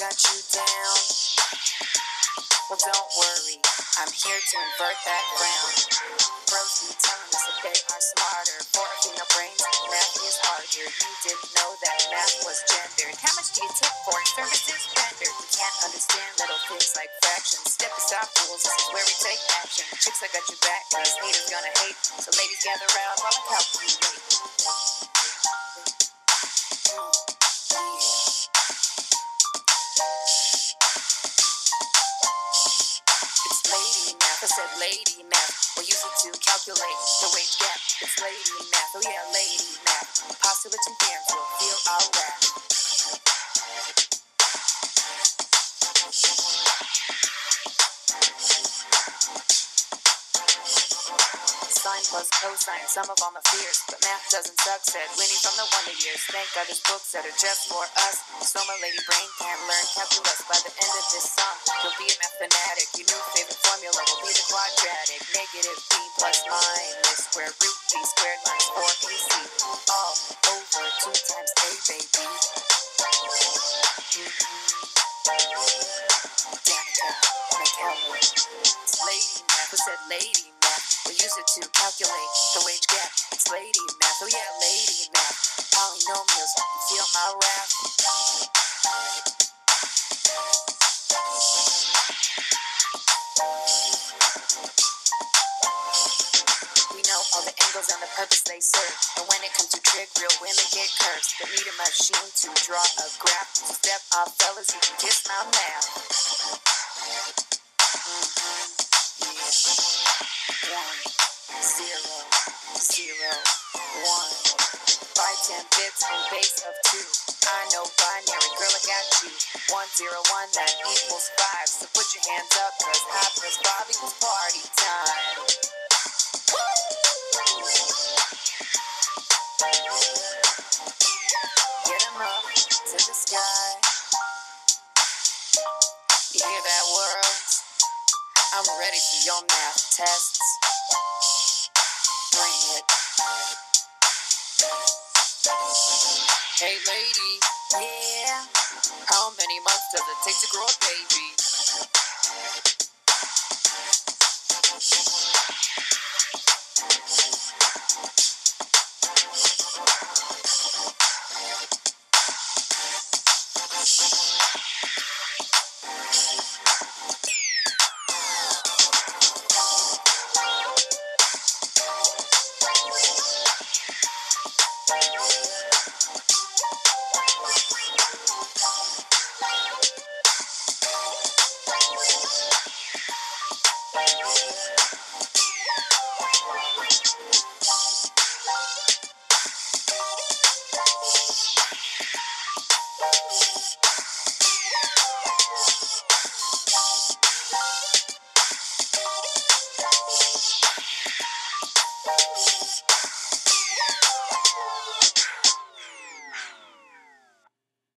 got you down. Well, don't worry, I'm here to invert that ground. Bros be telling us that they are smarter. For Forking the brains, math is harder. You didn't know that math was gendered. How much do you tip for services rendered? We can't understand little things like fractions. Step aside, fools, this is where we take action. Chicks, I got your back, cause haters gonna hate. So ladies, gather round while I three I said lady math. We use it to calculate the wage gap. It's lady math. Oh yeah, lady math. Sine plus cosine, some of all my fears. But math doesn't suck, said Winnie from the Wonder Years. Thank God there's books that are just for us. So my lady brain can't learn calculus. By the end of this song, you'll be a math fanatic. Your new favorite formula will be the quadratic. Negative b plus minus square root b squared minus 4ac. All over 2 times a, baby. Mm-hmm. It's lady math. Said lady? We use it to calculate the wage gap. It's lady math. Oh yeah, lady math. Polynomials. You feel my wrath? We know all the angles and the purpose they serve. And when it comes to trig, real women get curves. But need a machine to draw a graph. Step off, fellas, you can kiss my math. One. Five, ten bits and base of two. I know binary, girl, I got you. One, zero, one, that equals five. So put your hands up, cause high plus five equals party time. Get 'em up to the sky. You hear that world? I'm ready for your math tests. Hey lady, yeah. How many months does it take to grow a baby? Peace.